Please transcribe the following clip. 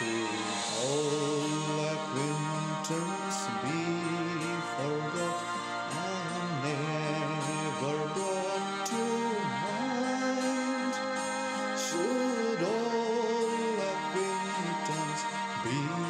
should all like be forgot and never brought to mind? Should all like winters be